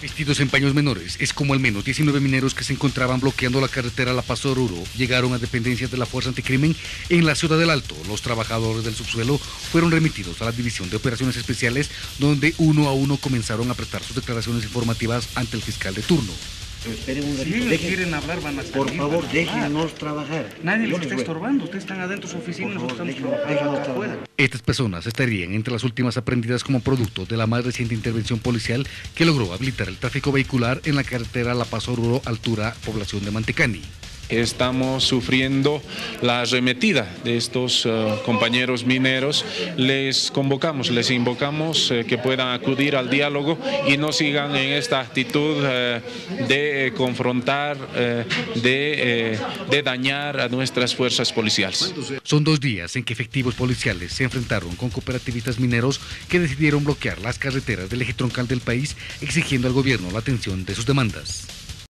Vestidos en paños menores, es como al menos 19 mineros que se encontraban bloqueando la carretera La Paz Oruro llegaron a dependencias de la Fuerza Anticrimen en la Ciudad del Alto. Los trabajadores del subsuelo fueron remitidos a la División de Operaciones Especiales, donde uno a uno comenzaron a prestar sus declaraciones informativas ante el fiscal de turno. Esperen un Si ellos dejen- quieren hablar, van a salir. Por favor, van a hablar. déjenos trabajar. Nadie Yo les está estorbando. Ustedes están adentro de su oficina y Por nosotros favor, estamos déjenos- trabajando déjenos trabajar. Estas personas estarían entre las últimas aprendidas como producto de la más reciente intervención policial que logró habilitar el tráfico vehicular en la carretera La Paz Oruro, altura población de Mantecani. Estamos sufriendo la arremetida de estos eh, compañeros mineros. Les convocamos, les invocamos eh, que puedan acudir al diálogo y no sigan en esta actitud eh, de confrontar, de, de dañar a nuestras fuerzas policiales. Son dos días en que efectivos policiales se enfrentaron con cooperativistas mineros que decidieron bloquear las carreteras del eje troncal del país exigiendo al gobierno la atención de sus demandas.